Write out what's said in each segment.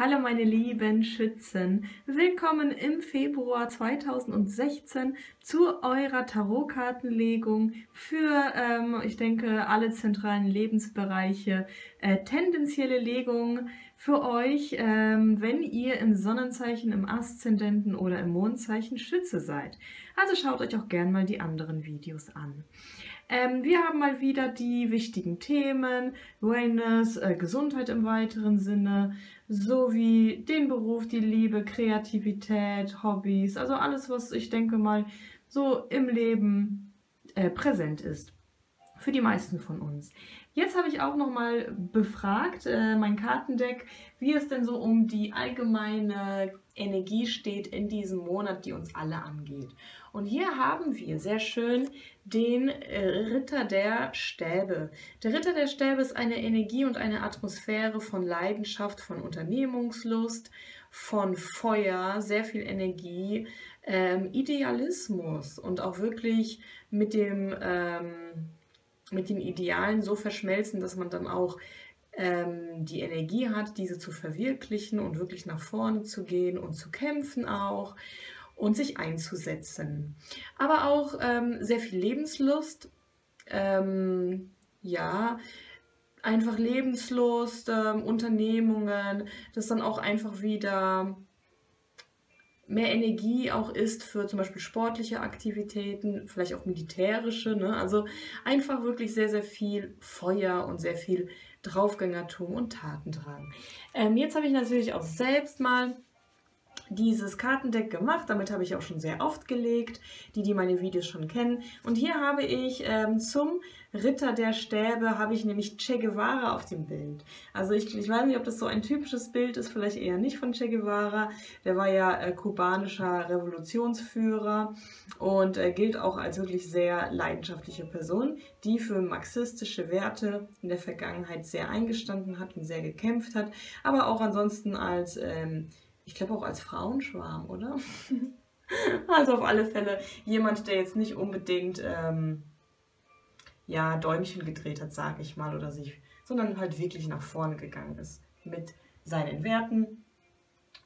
Hallo meine lieben Schützen, willkommen im Februar 2016 zu eurer Tarotkartenlegung für, ähm, ich denke, alle zentralen Lebensbereiche, äh, tendenzielle Legung für euch, ähm, wenn ihr im Sonnenzeichen, im Aszendenten oder im Mondzeichen Schütze seid. Also schaut euch auch gern mal die anderen Videos an. Ähm, wir haben mal wieder die wichtigen Themen, Wellness, äh, Gesundheit im weiteren Sinne, sowie den Beruf, die Liebe, Kreativität, Hobbys, also alles, was ich denke mal so im Leben äh, präsent ist. Für die meisten von uns. Jetzt habe ich auch noch mal befragt, äh, mein Kartendeck, wie es denn so um die allgemeine Energie steht in diesem Monat, die uns alle angeht. Und hier haben wir sehr schön den äh, Ritter der Stäbe. Der Ritter der Stäbe ist eine Energie und eine Atmosphäre von Leidenschaft, von Unternehmungslust, von Feuer, sehr viel Energie, ähm, Idealismus und auch wirklich mit dem ähm, mit den Idealen so verschmelzen, dass man dann auch ähm, die Energie hat, diese zu verwirklichen und wirklich nach vorne zu gehen und zu kämpfen auch und sich einzusetzen. Aber auch ähm, sehr viel Lebenslust, ähm, ja, einfach Lebenslust, ähm, Unternehmungen, das dann auch einfach wieder mehr Energie auch ist für zum Beispiel sportliche Aktivitäten, vielleicht auch militärische. Ne? Also einfach wirklich sehr, sehr viel Feuer und sehr viel Draufgängertum und Tatendrang. Ähm, jetzt habe ich natürlich auch selbst mal dieses Kartendeck gemacht. Damit habe ich auch schon sehr oft gelegt, die, die meine Videos schon kennen. Und hier habe ich ähm, zum Ritter der Stäbe, habe ich nämlich Che Guevara auf dem Bild. Also ich, ich weiß nicht, ob das so ein typisches Bild ist, vielleicht eher nicht von Che Guevara. Der war ja äh, kubanischer Revolutionsführer und äh, gilt auch als wirklich sehr leidenschaftliche Person, die für marxistische Werte in der Vergangenheit sehr eingestanden hat und sehr gekämpft hat, aber auch ansonsten als ähm, ich glaube auch als Frauenschwarm, oder? also auf alle Fälle jemand, der jetzt nicht unbedingt ähm, ja, Däumchen gedreht hat, sage ich mal, oder sich, sondern halt wirklich nach vorne gegangen ist mit seinen Werten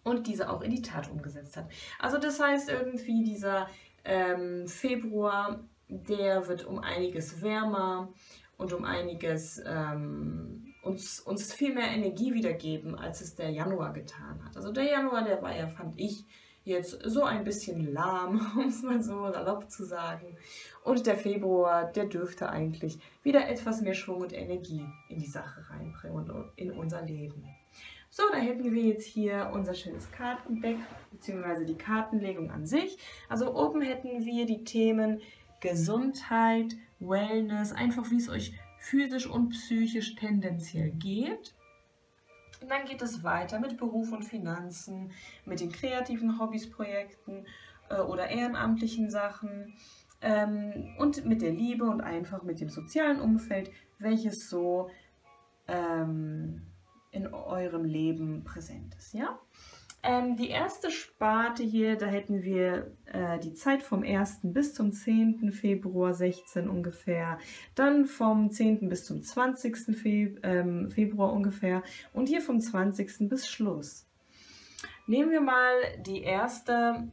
und diese auch in die Tat umgesetzt hat. Also das heißt irgendwie dieser ähm, Februar, der wird um einiges wärmer und um einiges ähm, uns, uns viel mehr Energie wiedergeben, als es der Januar getan hat. Also der Januar, der war ja, fand ich, jetzt so ein bisschen lahm, um es mal so salopp zu sagen. Und der Februar, der dürfte eigentlich wieder etwas mehr Schwung und Energie in die Sache reinbringen und in unser Leben. So, da hätten wir jetzt hier unser schönes Kartendeck, beziehungsweise die Kartenlegung an sich. Also oben hätten wir die Themen Gesundheit, Wellness, einfach wie es euch physisch und psychisch tendenziell geht. Und dann geht es weiter mit Beruf und Finanzen, mit den kreativen Hobbys, Projekten äh, oder ehrenamtlichen Sachen ähm, und mit der Liebe und einfach mit dem sozialen Umfeld, welches so ähm, in eurem Leben präsent ist. Ja? Ähm, die erste Sparte hier, da hätten wir äh, die Zeit vom 1. bis zum 10. Februar 16 ungefähr, dann vom 10. bis zum 20. Fe ähm, Februar ungefähr und hier vom 20. bis Schluss. Nehmen wir mal die erste,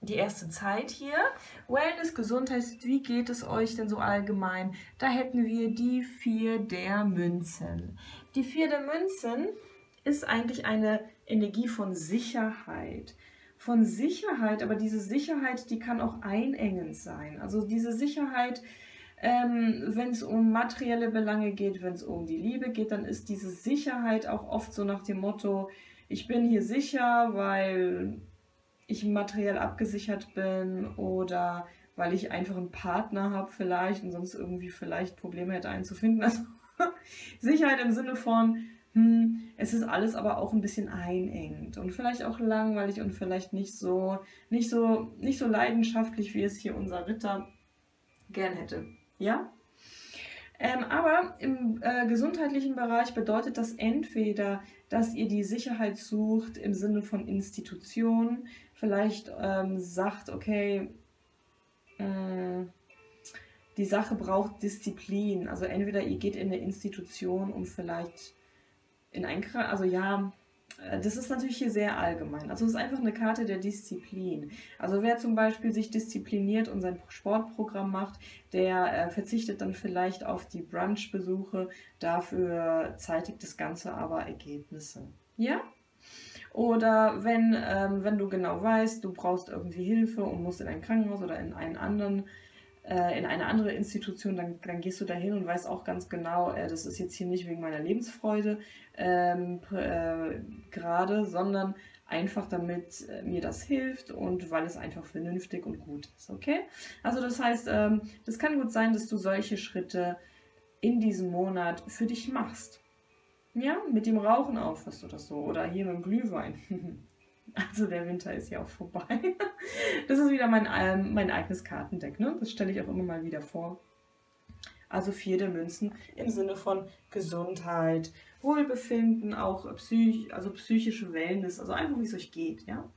die erste Zeit hier. Wellness, Gesundheit, wie geht es euch denn so allgemein? Da hätten wir die vier der Münzen. Die vier der Münzen ist eigentlich eine Energie von Sicherheit. Von Sicherheit, aber diese Sicherheit, die kann auch einengend sein. Also diese Sicherheit, ähm, wenn es um materielle Belange geht, wenn es um die Liebe geht, dann ist diese Sicherheit auch oft so nach dem Motto, ich bin hier sicher, weil ich materiell abgesichert bin oder weil ich einfach einen Partner habe vielleicht und sonst irgendwie vielleicht Probleme hätte einzufinden. Also Sicherheit im Sinne von, hm, es ist alles aber auch ein bisschen einengend und vielleicht auch langweilig und vielleicht nicht so, nicht so, nicht so leidenschaftlich, wie es hier unser Ritter gern hätte. Ja? Ähm, aber im äh, gesundheitlichen Bereich bedeutet das entweder, dass ihr die Sicherheit sucht im Sinne von Institutionen, vielleicht ähm, sagt, okay, äh, die Sache braucht Disziplin. Also entweder ihr geht in eine Institution, um vielleicht in ein, also ja, äh, das ist natürlich hier sehr allgemein. Also es ist einfach eine Karte der Disziplin. Also wer zum Beispiel sich diszipliniert und sein Sportprogramm macht, der äh, verzichtet dann vielleicht auf die Brunch-Besuche, dafür zeitigt das Ganze aber Ergebnisse. Ja? Oder wenn, ähm, wenn du genau weißt, du brauchst irgendwie Hilfe und musst in ein Krankenhaus oder in einen anderen äh, in eine andere Institution, dann, dann gehst du da hin und weißt auch ganz genau, äh, das ist jetzt hier nicht wegen meiner Lebensfreude ähm, äh, gerade, sondern einfach damit äh, mir das hilft und weil es einfach vernünftig und gut ist, okay? Also das heißt, ähm, das kann gut sein, dass du solche Schritte in diesem Monat für dich machst. Ja, mit dem Rauchen aufhörst du das so oder hier mit dem Glühwein. Also der Winter ist ja auch vorbei. Das ist wieder mein, ähm, mein eigenes Kartendeck. Ne? Das stelle ich auch immer mal wieder vor. Also vier der Münzen im Sinne von Gesundheit, Wohlbefinden, auch psych, also psychische Wellness, also einfach wie es euch geht. Ja?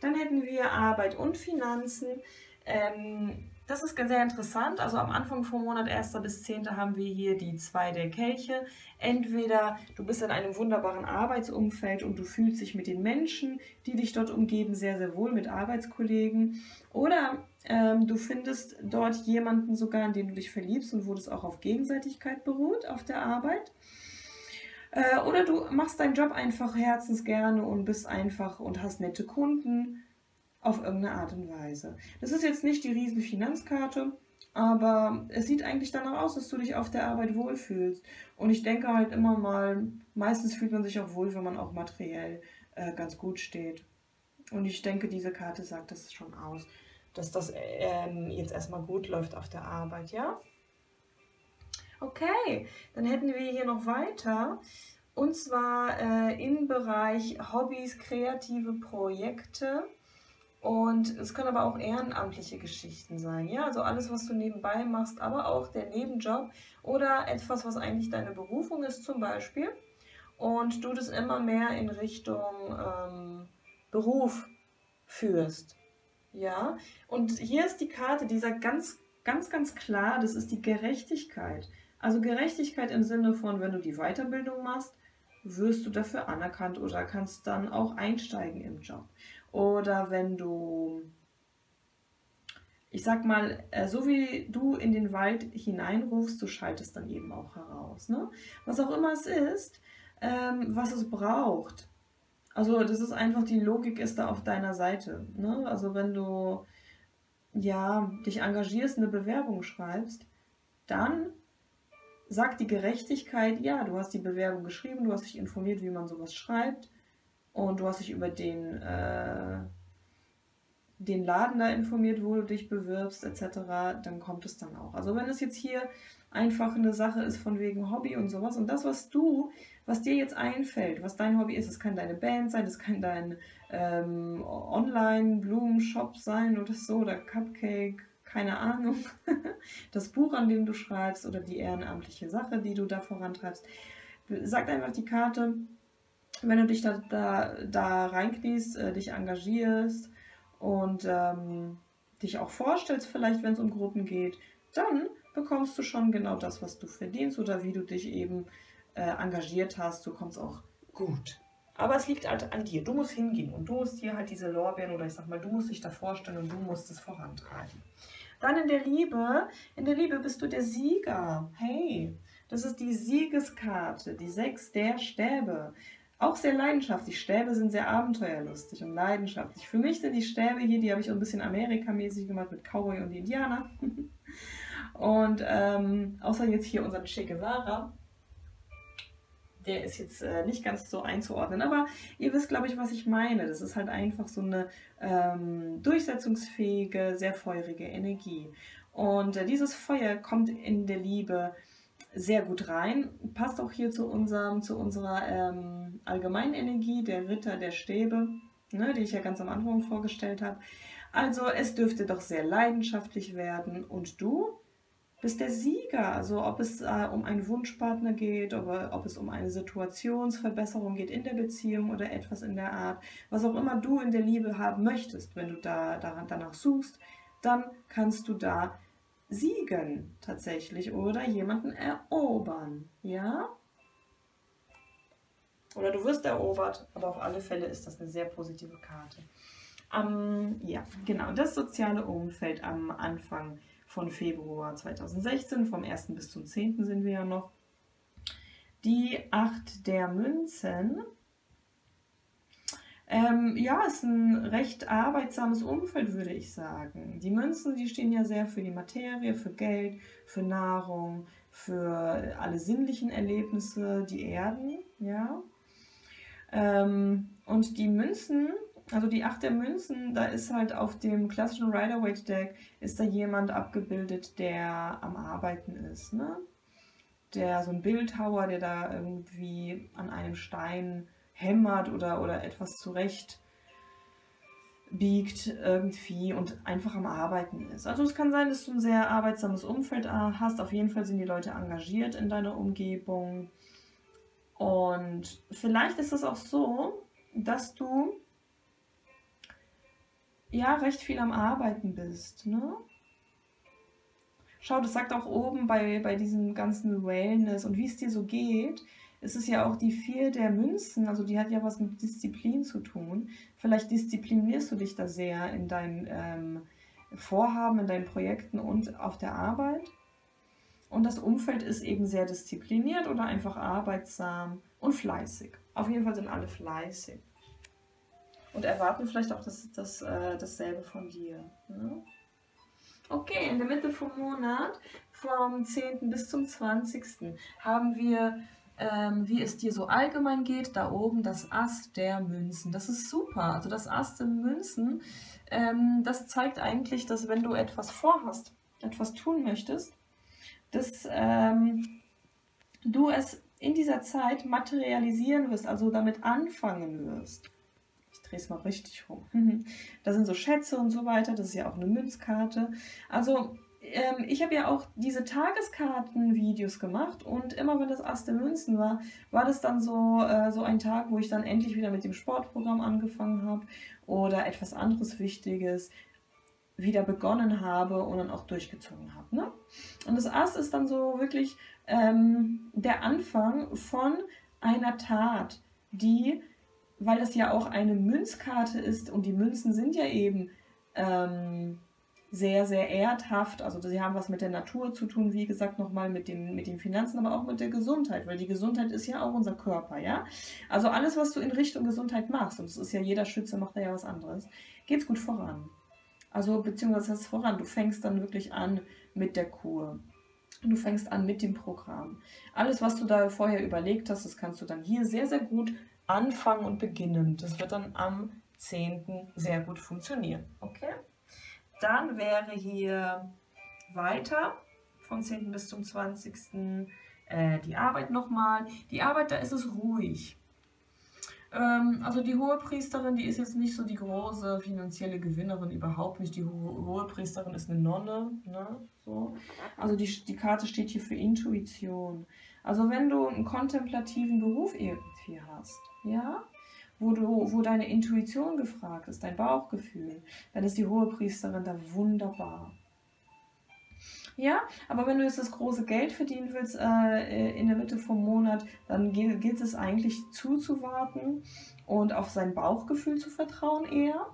Dann hätten wir Arbeit und Finanzen. Ähm, das ist sehr interessant. Also am Anfang vom Monat 1. bis 10. haben wir hier die zwei der Kelche. Entweder du bist in einem wunderbaren Arbeitsumfeld und du fühlst dich mit den Menschen, die dich dort umgeben, sehr, sehr wohl, mit Arbeitskollegen. Oder ähm, du findest dort jemanden sogar, in den du dich verliebst und wo das auch auf Gegenseitigkeit beruht auf der Arbeit. Äh, oder du machst deinen Job einfach herzensgerne und bist einfach und hast nette Kunden auf irgendeine Art und Weise. Das ist jetzt nicht die riesen Finanzkarte, aber es sieht eigentlich danach aus, dass du dich auf der Arbeit wohlfühlst. Und ich denke halt immer mal, meistens fühlt man sich auch wohl, wenn man auch materiell äh, ganz gut steht. Und ich denke, diese Karte sagt das schon aus, dass das ähm, jetzt erstmal gut läuft auf der Arbeit, ja? Okay, dann hätten wir hier noch weiter. Und zwar äh, im Bereich Hobbys, kreative Projekte. Und es können aber auch ehrenamtliche Geschichten sein, ja, also alles, was du nebenbei machst, aber auch der Nebenjob oder etwas, was eigentlich deine Berufung ist zum Beispiel und du das immer mehr in Richtung ähm, Beruf führst, ja. Und hier ist die Karte, die sagt ganz, ganz, ganz klar, das ist die Gerechtigkeit. Also Gerechtigkeit im Sinne von, wenn du die Weiterbildung machst, wirst du dafür anerkannt oder kannst dann auch einsteigen im Job. Oder wenn du, ich sag mal, äh, so wie du in den Wald hineinrufst, du schaltest dann eben auch heraus. Ne? Was auch immer es ist, ähm, was es braucht. Also das ist einfach, die Logik ist da auf deiner Seite. Ne? Also wenn du ja, dich engagierst, eine Bewerbung schreibst, dann sagt die Gerechtigkeit, ja, du hast die Bewerbung geschrieben, du hast dich informiert, wie man sowas schreibt und du hast dich über den, äh, den Laden da informiert, wo du dich bewirbst, etc., dann kommt es dann auch. Also wenn es jetzt hier einfach eine Sache ist von wegen Hobby und sowas und das, was du, was dir jetzt einfällt, was dein Hobby ist, das kann deine Band sein, das kann dein ähm, Online-Blumenshop sein oder so, oder Cupcake, keine Ahnung, das Buch, an dem du schreibst oder die ehrenamtliche Sache, die du da vorantreibst, sagt einfach die Karte, wenn du dich da, da, da reinkniest, äh, dich engagierst und ähm, dich auch vorstellst, vielleicht wenn es um Gruppen geht, dann bekommst du schon genau das, was du verdienst oder wie du dich eben äh, engagiert hast. Du kommst auch gut. Aber es liegt halt an dir. Du musst hingehen und du musst dir halt diese Lorbeeren oder ich sag mal, du musst dich da vorstellen und du musst es vorantreiben. Dann in der Liebe, in der Liebe bist du der Sieger. Hey, das ist die Siegeskarte, die sechs der Stäbe. Auch sehr leidenschaftlich. Stäbe sind sehr abenteuerlustig und leidenschaftlich. Für mich sind die Stäbe hier, die habe ich ein bisschen Amerikamäßig gemacht mit Cowboy und Indianer. und ähm, außer jetzt hier unser Che Guevara. Der ist jetzt äh, nicht ganz so einzuordnen, aber ihr wisst, glaube ich, was ich meine. Das ist halt einfach so eine ähm, durchsetzungsfähige, sehr feurige Energie. Und äh, dieses Feuer kommt in der Liebe sehr gut rein. Passt auch hier zu, unserem, zu unserer ähm, allgemeinen Energie, der Ritter der Stäbe, ne, die ich ja ganz am Anfang vorgestellt habe. Also es dürfte doch sehr leidenschaftlich werden. Und du bist der Sieger. Also ob es äh, um einen Wunschpartner geht, ob, ob es um eine Situationsverbesserung geht in der Beziehung oder etwas in der Art. Was auch immer du in der Liebe haben möchtest, wenn du da daran, danach suchst, dann kannst du da siegen tatsächlich oder jemanden erobern, ja? Oder du wirst erobert, aber auf alle Fälle ist das eine sehr positive Karte. Ähm, ja, genau. Das soziale Umfeld am Anfang von Februar 2016, vom 1. bis zum 10. sind wir ja noch. Die Acht der Münzen. Ähm, ja, ist ein recht arbeitsames Umfeld, würde ich sagen. Die Münzen, die stehen ja sehr für die Materie, für Geld, für Nahrung, für alle sinnlichen Erlebnisse, die Erden, ja. Ähm, und die Münzen, also die Acht der Münzen, da ist halt auf dem klassischen Rider-Waite-Deck, ist da jemand abgebildet, der am Arbeiten ist, ne? Der so ein Bildhauer, der da irgendwie an einem Stein hämmert oder, oder etwas zurecht biegt irgendwie und einfach am Arbeiten ist. Also es kann sein, dass du ein sehr arbeitsames Umfeld hast. Auf jeden Fall sind die Leute engagiert in deiner Umgebung. Und vielleicht ist es auch so, dass du ja recht viel am Arbeiten bist. Ne? Schau, das sagt auch oben bei, bei diesem ganzen Wellness und wie es dir so geht es ist ja auch die vier der Münzen, also die hat ja was mit Disziplin zu tun. Vielleicht disziplinierst du dich da sehr in deinen ähm, Vorhaben, in deinen Projekten und auf der Arbeit. Und das Umfeld ist eben sehr diszipliniert oder einfach arbeitsam und fleißig. Auf jeden Fall sind alle fleißig. Und erwarten vielleicht auch das, das, äh, dasselbe von dir. Ne? Okay, in der Mitte vom Monat, vom 10. bis zum 20. haben wir ähm, wie es dir so allgemein geht. Da oben das Ass der Münzen. Das ist super. Also das Ass der Münzen, ähm, das zeigt eigentlich, dass wenn du etwas vorhast, etwas tun möchtest, dass ähm, du es in dieser Zeit materialisieren wirst, also damit anfangen wirst. Ich drehe es mal richtig rum. da sind so Schätze und so weiter, das ist ja auch eine Münzkarte. Also ähm, ich habe ja auch diese Tageskarten-Videos gemacht und immer wenn das Ass der Münzen war, war das dann so, äh, so ein Tag, wo ich dann endlich wieder mit dem Sportprogramm angefangen habe oder etwas anderes Wichtiges wieder begonnen habe und dann auch durchgezogen habe. Ne? Und das Ass ist dann so wirklich ähm, der Anfang von einer Tat, die, weil das ja auch eine Münzkarte ist und die Münzen sind ja eben ähm, sehr, sehr erdhaft. Also sie haben was mit der Natur zu tun, wie gesagt, nochmal mit den, mit den Finanzen, aber auch mit der Gesundheit, weil die Gesundheit ist ja auch unser Körper, ja. Also alles, was du in Richtung Gesundheit machst, und es ist ja jeder Schütze macht da ja was anderes, geht's gut voran. Also beziehungsweise es voran. Du fängst dann wirklich an mit der Kur. Du fängst an mit dem Programm. Alles, was du da vorher überlegt hast, das kannst du dann hier sehr, sehr gut anfangen und beginnen. Das wird dann am 10. sehr gut funktionieren. Okay? Dann wäre hier weiter vom 10. bis zum 20. Äh, die Arbeit nochmal. Die Arbeit, da ist es ruhig. Ähm, also die Hohepriesterin, die ist jetzt nicht so die große finanzielle Gewinnerin, überhaupt nicht. Die Ho Hohepriesterin ist eine Nonne. Ne? So. Also die, die Karte steht hier für Intuition. Also wenn du einen kontemplativen Beruf irgendwie hast, ja, wo, du, wo deine Intuition gefragt ist, dein Bauchgefühl, dann ist die hohe Priesterin da wunderbar. Ja, aber wenn du jetzt das große Geld verdienen willst äh, in der Mitte vom Monat, dann gilt, gilt es eigentlich zuzuwarten und auf sein Bauchgefühl zu vertrauen eher.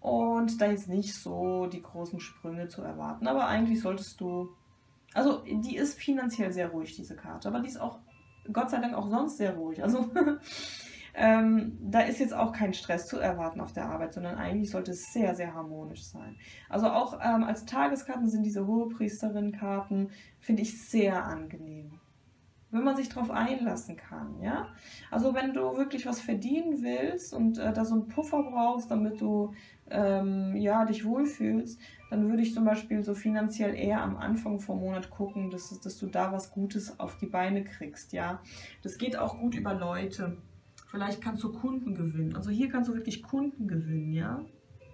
Und da jetzt nicht so die großen Sprünge zu erwarten. Aber eigentlich solltest du. Also, die ist finanziell sehr ruhig, diese Karte. Aber die ist auch Gott sei Dank auch sonst sehr ruhig. Also ähm, da ist jetzt auch kein Stress zu erwarten auf der Arbeit, sondern eigentlich sollte es sehr, sehr harmonisch sein. Also auch ähm, als Tageskarten sind diese Hohepriesterin-Karten, finde ich, sehr angenehm. Wenn man sich darauf einlassen kann, ja. Also wenn du wirklich was verdienen willst und äh, da so einen Puffer brauchst, damit du ähm, ja, dich wohlfühlst, dann würde ich zum Beispiel so finanziell eher am Anfang vom Monat gucken, dass, dass du da was Gutes auf die Beine kriegst, ja. Das geht auch gut über Leute. Vielleicht kannst du Kunden gewinnen. Also hier kannst du wirklich Kunden gewinnen, ja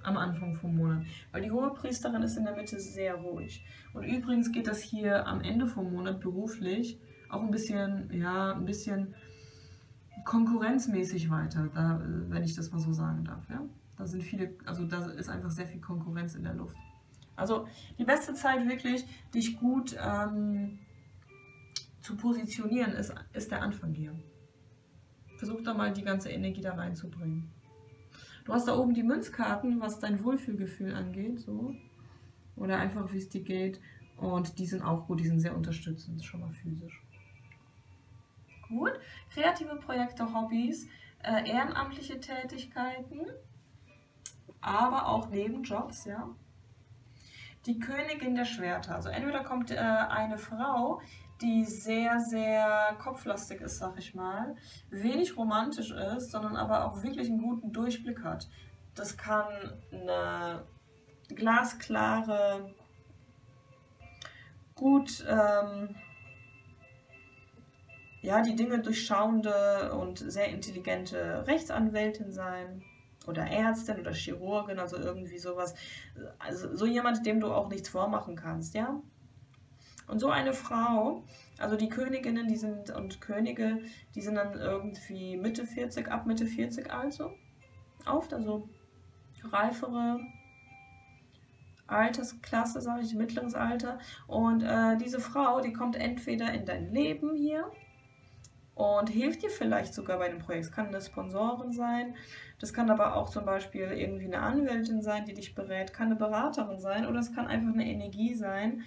am Anfang vom Monat. Weil die hohe Priesterin ist in der Mitte sehr ruhig. Und übrigens geht das hier am Ende vom Monat beruflich auch ein bisschen, ja, ein bisschen konkurrenzmäßig weiter, da, wenn ich das mal so sagen darf. Ja? Da sind viele, also da ist einfach sehr viel Konkurrenz in der Luft. Also die beste Zeit wirklich, dich gut ähm, zu positionieren, ist, ist der Anfang hier. Versuch da mal die ganze Energie da reinzubringen. Du hast da oben die Münzkarten, was dein Wohlfühlgefühl angeht, so. Oder einfach, wie es dir geht. Und die sind auch gut, die sind sehr unterstützend, schon mal physisch. Gut. Kreative Projekte, Hobbys, äh, ehrenamtliche Tätigkeiten, aber auch Nebenjobs, ja. Die Königin der Schwerter. Also entweder kommt äh, eine Frau, die sehr, sehr kopflastig ist, sag ich mal, wenig romantisch ist, sondern aber auch wirklich einen guten Durchblick hat. Das kann eine glasklare, gut, ähm, ja, die Dinge durchschauende und sehr intelligente Rechtsanwältin sein oder Ärztin oder Chirurgin, also irgendwie sowas. Also so jemand, dem du auch nichts vormachen kannst, ja? Und so eine Frau, also die Königinnen, die sind und Könige, die sind dann irgendwie Mitte 40, ab Mitte 40 also auf, also reifere Altersklasse, sage ich, mittleres Alter. Und äh, diese Frau, die kommt entweder in dein Leben hier und hilft dir vielleicht sogar bei dem Projekt. Es kann eine Sponsorin sein, das kann aber auch zum Beispiel irgendwie eine Anwältin sein, die dich berät, kann eine Beraterin sein oder es kann einfach eine Energie sein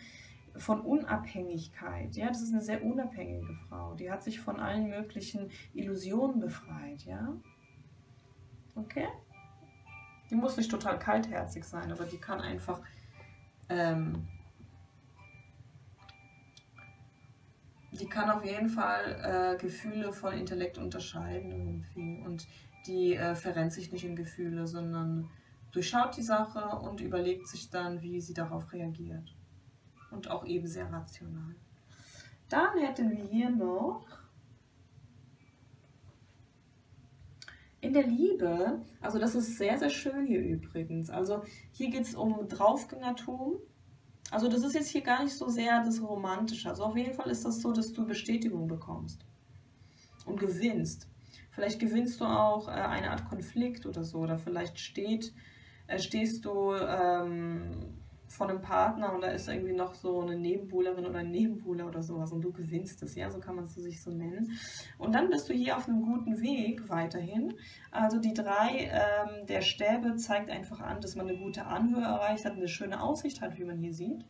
von Unabhängigkeit. Ja, das ist eine sehr unabhängige Frau. Die hat sich von allen möglichen Illusionen befreit. Ja, okay. Die muss nicht total kaltherzig sein, aber die kann einfach ähm, die kann auf jeden Fall äh, Gefühle von Intellekt unterscheiden irgendwie. Und die äh, verrennt sich nicht in Gefühle, sondern durchschaut die Sache und überlegt sich dann, wie sie darauf reagiert. Und auch eben sehr rational. Dann hätten wir hier noch in der Liebe, also das ist sehr, sehr schön hier übrigens. Also hier geht es um Draufgängertum also das ist jetzt hier gar nicht so sehr das Romantische. Also auf jeden Fall ist das so, dass du Bestätigung bekommst und gewinnst. Vielleicht gewinnst du auch äh, eine Art Konflikt oder so. Oder vielleicht steht, äh, stehst du ähm, von einem Partner und da ist irgendwie noch so eine Nebenbuhlerin oder ein Nebenbuhler oder sowas und du gewinnst es, ja, so kann man es sich so nennen. Und dann bist du hier auf einem guten Weg weiterhin. Also die drei ähm, der Stäbe zeigt einfach an, dass man eine gute Anhöhe erreicht hat, eine schöne Aussicht hat, wie man hier sieht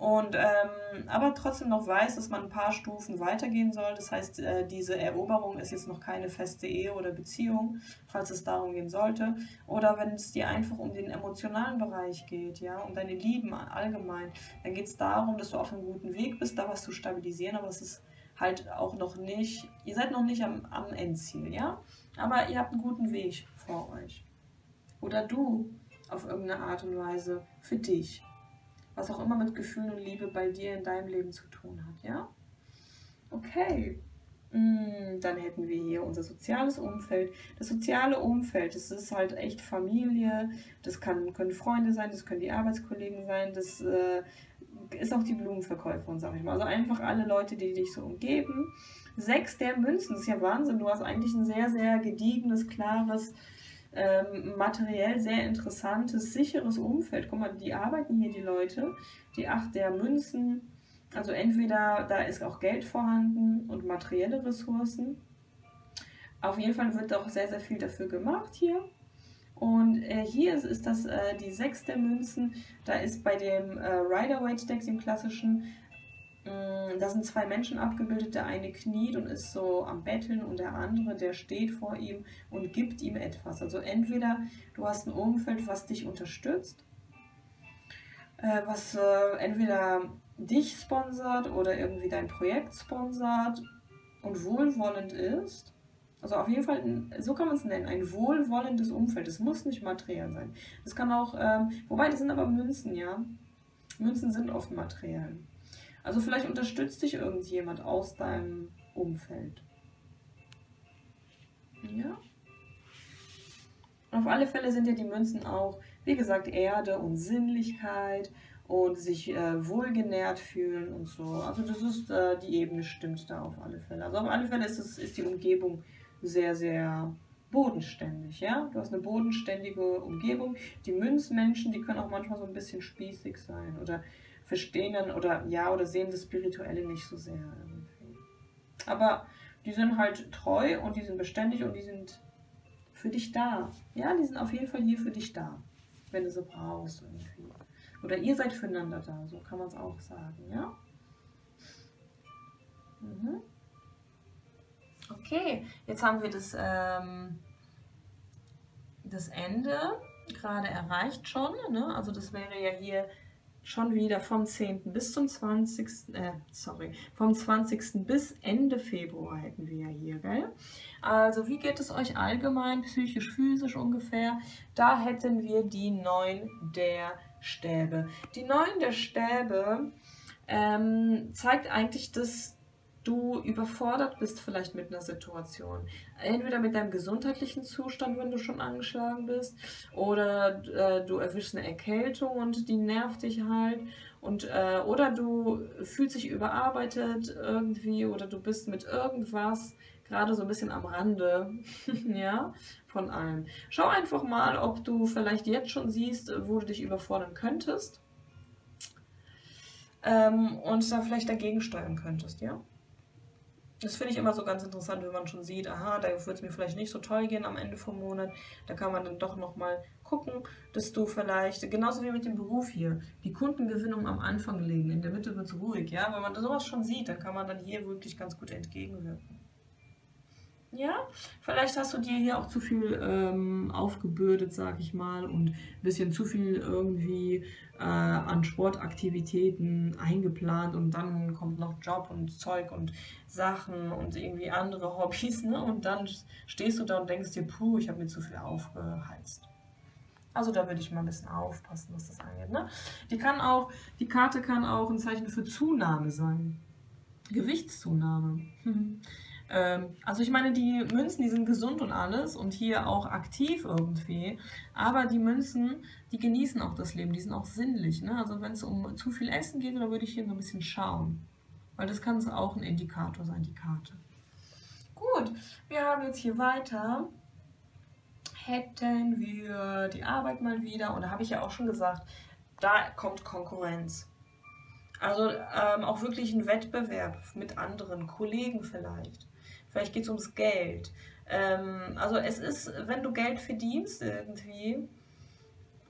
und ähm, aber trotzdem noch weiß, dass man ein paar Stufen weitergehen soll. Das heißt, äh, diese Eroberung ist jetzt noch keine feste Ehe oder Beziehung, falls es darum gehen sollte. Oder wenn es dir einfach um den emotionalen Bereich geht, ja, um deine Lieben allgemein, dann geht es darum, dass du auf einem guten Weg bist, da was zu stabilisieren, aber es ist halt auch noch nicht, ihr seid noch nicht am, am Endziel, ja, aber ihr habt einen guten Weg vor euch. Oder du auf irgendeine Art und Weise für dich was auch immer mit Gefühlen und Liebe bei dir in deinem Leben zu tun hat, ja? Okay. Mm, dann hätten wir hier unser soziales Umfeld. Das soziale Umfeld, das ist halt echt Familie, das kann, können Freunde sein, das können die Arbeitskollegen sein, das äh, ist auch die Blumenverkäuferin, sag ich mal. Also einfach alle Leute, die dich so umgeben. Sechs der Münzen, das ist ja Wahnsinn. Du hast eigentlich ein sehr, sehr gediegenes, klares, ähm, materiell sehr interessantes, sicheres Umfeld. Guck mal, die arbeiten hier die Leute, die acht der Münzen. Also entweder da ist auch Geld vorhanden und materielle Ressourcen. Auf jeden Fall wird auch sehr, sehr viel dafür gemacht hier. Und äh, hier ist, ist das äh, die sechs der Münzen. Da ist bei dem äh, Rider-Waite-Deck, dem klassischen, da sind zwei Menschen abgebildet. Der eine kniet und ist so am Betteln und der andere, der steht vor ihm und gibt ihm etwas. Also entweder du hast ein Umfeld, was dich unterstützt, äh, was äh, entweder dich sponsert oder irgendwie dein Projekt sponsert und wohlwollend ist. Also auf jeden Fall, so kann man es nennen, ein wohlwollendes Umfeld. Es muss nicht materiell sein. Das kann auch, ähm, wobei das sind aber Münzen, ja. Münzen sind oft materiell. Also vielleicht unterstützt dich irgendjemand aus deinem Umfeld. Ja. Auf alle Fälle sind ja die Münzen auch, wie gesagt, Erde und Sinnlichkeit und sich äh, wohlgenährt fühlen und so. Also das ist, äh, die Ebene stimmt da auf alle Fälle. Also auf alle Fälle ist, es, ist die Umgebung sehr, sehr bodenständig, ja. Du hast eine bodenständige Umgebung. Die Münzmenschen, die können auch manchmal so ein bisschen spießig sein oder verstehen dann oder ja oder sehen das Spirituelle nicht so sehr. Aber die sind halt treu und die sind beständig und die sind für dich da. Ja, die sind auf jeden Fall hier für dich da, wenn du sie brauchst irgendwie. Oder ihr seid füreinander da, so kann man es auch sagen, ja? Mhm. Okay, jetzt haben wir das, ähm, das Ende gerade erreicht schon. Ne? Also das wäre ja hier schon wieder vom 10. bis zum 20. Äh, sorry, vom 20. bis Ende Februar hätten wir ja hier, gell? Also wie geht es euch allgemein, psychisch, physisch ungefähr? Da hätten wir die 9 der Stäbe. Die 9 der Stäbe ähm, zeigt eigentlich, dass du überfordert bist vielleicht mit einer Situation. Entweder mit deinem gesundheitlichen Zustand, wenn du schon angeschlagen bist, oder äh, du erwischst eine Erkältung und die nervt dich halt. Und, äh, oder du fühlst dich überarbeitet irgendwie oder du bist mit irgendwas gerade so ein bisschen am Rande ja, von allem. Schau einfach mal, ob du vielleicht jetzt schon siehst, wo du dich überfordern könntest. Ähm, und da vielleicht dagegen steuern könntest, ja? Das finde ich immer so ganz interessant, wenn man schon sieht, aha, da wird es mir vielleicht nicht so toll gehen am Ende vom Monat. Da kann man dann doch nochmal gucken, dass du vielleicht, genauso wie mit dem Beruf hier, die Kundengewinnung am Anfang legen, in der Mitte wird es ruhig, ja. Wenn man sowas schon sieht, dann kann man dann hier wirklich ganz gut entgegenwirken. Ja, vielleicht hast du dir hier auch zu viel ähm, aufgebürdet, sag ich mal, und ein bisschen zu viel irgendwie äh, an Sportaktivitäten eingeplant und dann kommt noch Job und Zeug und Sachen und irgendwie andere Hobbys, ne? Und dann stehst du da und denkst dir, puh, ich habe mir zu viel aufgeheizt. Also da würde ich mal ein bisschen aufpassen, was das angeht. Ne? Die kann auch, die Karte kann auch ein Zeichen für Zunahme sein. Gewichtszunahme. Ähm, also ich meine, die Münzen, die sind gesund und alles und hier auch aktiv irgendwie. Aber die Münzen, die genießen auch das Leben, die sind auch sinnlich. Ne? Also wenn es um zu viel Essen geht, dann würde ich hier so ein bisschen schauen. Weil das kann auch ein Indikator sein, die Karte. Gut, wir haben jetzt hier weiter. Hätten wir die Arbeit mal wieder, und da habe ich ja auch schon gesagt, da kommt Konkurrenz. Also ähm, auch wirklich ein Wettbewerb mit anderen Kollegen vielleicht. Vielleicht geht es ums Geld. Ähm, also es ist, wenn du Geld verdienst irgendwie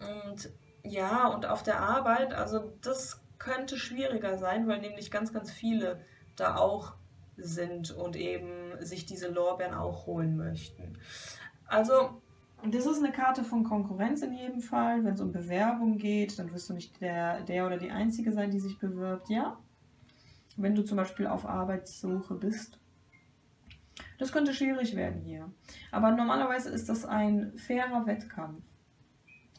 und ja, und auf der Arbeit, also das könnte schwieriger sein, weil nämlich ganz, ganz viele da auch sind und eben sich diese Lorbeeren auch holen möchten. Also, das ist eine Karte von Konkurrenz in jedem Fall. Wenn es um Bewerbung geht, dann wirst du nicht der, der oder die Einzige sein, die sich bewirbt, ja? Wenn du zum Beispiel auf Arbeitssuche bist das könnte schwierig werden hier. Aber normalerweise ist das ein fairer Wettkampf.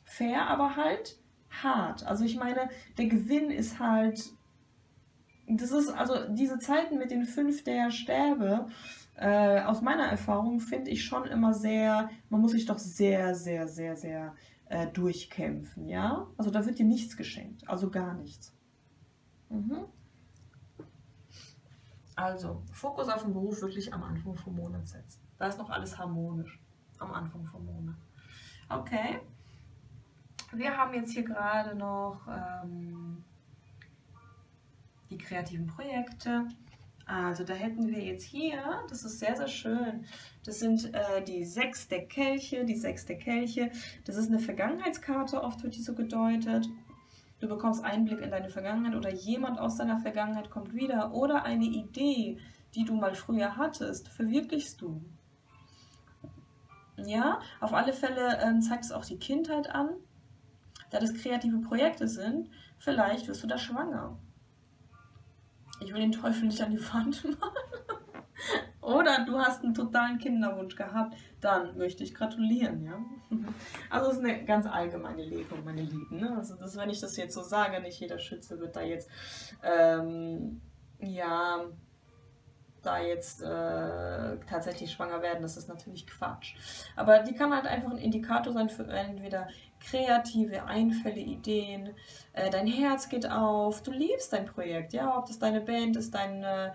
Fair, aber halt hart. Also ich meine, der Gewinn ist halt. Das ist also diese Zeiten mit den fünf der Stäbe. Äh, aus meiner Erfahrung finde ich schon immer sehr, man muss sich doch sehr, sehr, sehr, sehr äh, durchkämpfen, ja? Also da wird dir nichts geschenkt, also gar nichts. Mhm. Also, Fokus auf den Beruf wirklich am Anfang vom Monat setzen. Da ist noch alles harmonisch am Anfang vom Monat. Okay. Wir haben jetzt hier gerade noch ähm, die kreativen Projekte. Also da hätten wir jetzt hier, das ist sehr, sehr schön, das sind äh, die sechs der Kelche, die sechs der Kelche. Das ist eine Vergangenheitskarte, oft wird die so gedeutet. Du bekommst Einblick in deine Vergangenheit oder jemand aus deiner Vergangenheit kommt wieder oder eine Idee, die du mal früher hattest, verwirklichst du. Ja, auf alle Fälle ähm, zeigt es auch die Kindheit an. Da das kreative Projekte sind, vielleicht wirst du da schwanger. Ich will den Teufel nicht an die Wand machen. Oder du hast einen totalen Kinderwunsch gehabt, dann möchte ich gratulieren, ja. Also es ist eine ganz allgemeine Legung, meine Lieben. Ne? Also das, wenn ich das jetzt so sage, nicht jeder Schütze wird da jetzt, ähm, ja, da jetzt äh, tatsächlich schwanger werden, das ist natürlich Quatsch. Aber die kann halt einfach ein Indikator sein für entweder kreative Einfälle, Ideen, äh, dein Herz geht auf, du liebst dein Projekt, ja, ob das deine Band ist, dein, äh,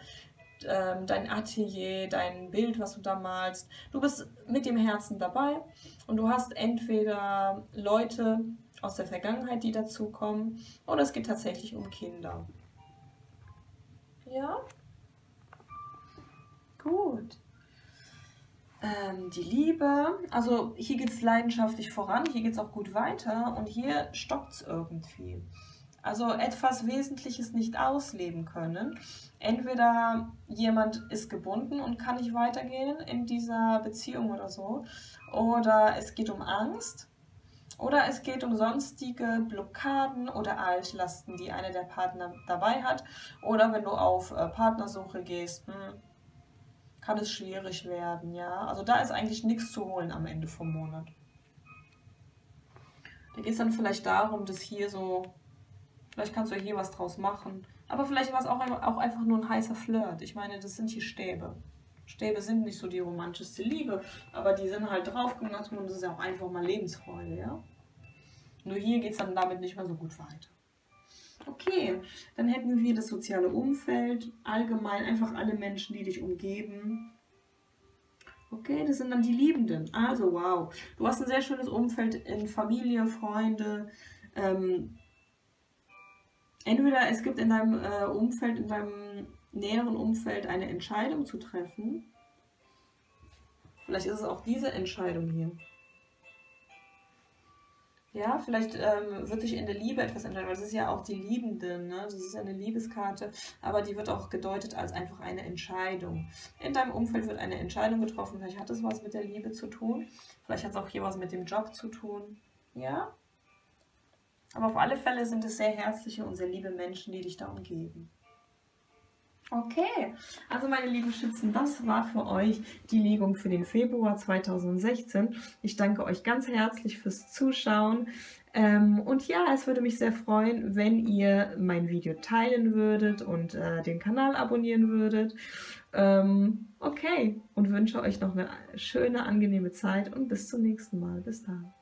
ähm, dein Atelier, dein Bild, was du da malst. Du bist mit dem Herzen dabei und du hast entweder Leute aus der Vergangenheit, die dazukommen, oder es geht tatsächlich um Kinder. Ja? Gut. Ähm, die Liebe, also hier geht es leidenschaftlich voran, hier geht es auch gut weiter und hier stockt es irgendwie. Also etwas Wesentliches nicht ausleben können. Entweder jemand ist gebunden und kann nicht weitergehen in dieser Beziehung oder so, oder es geht um Angst, oder es geht um sonstige Blockaden oder Altlasten, die einer der Partner dabei hat. Oder wenn du auf äh, Partnersuche gehst, hm, kann es schwierig werden, ja. Also da ist eigentlich nichts zu holen am Ende vom Monat. Da geht es dann vielleicht darum, dass hier so, vielleicht kannst du hier was draus machen. Aber vielleicht war es auch, auch einfach nur ein heißer Flirt. Ich meine, das sind hier Stäbe. Stäbe sind nicht so die romantischste Liebe, aber die sind halt drauf gemacht und das ist ja auch einfach mal Lebensfreude, ja. Nur hier geht es dann damit nicht mehr so gut weiter. Okay, dann hätten wir das soziale Umfeld, allgemein einfach alle Menschen, die dich umgeben. Okay, das sind dann die Liebenden. Also, wow. Du hast ein sehr schönes Umfeld in Familie, Freunde. Ähm, entweder es gibt in deinem äh, Umfeld, in deinem näheren Umfeld eine Entscheidung zu treffen. Vielleicht ist es auch diese Entscheidung hier. Ja, vielleicht ähm, wird sich in der Liebe etwas ändern, weil es ist ja auch die Liebende, ne? Das ist eine Liebeskarte, aber die wird auch gedeutet als einfach eine Entscheidung. In deinem Umfeld wird eine Entscheidung getroffen, vielleicht hat es was mit der Liebe zu tun, vielleicht hat es auch hier was mit dem Job zu tun. Ja? Aber auf alle Fälle sind es sehr herzliche und sehr liebe Menschen, die dich da umgeben. Okay, also meine lieben Schützen, das war für euch die Legung für den Februar 2016. Ich danke euch ganz herzlich fürs Zuschauen. Ähm, und ja, es würde mich sehr freuen, wenn ihr mein Video teilen würdet und äh, den Kanal abonnieren würdet. Ähm, okay, und wünsche euch noch eine schöne, angenehme Zeit und bis zum nächsten Mal. Bis dann.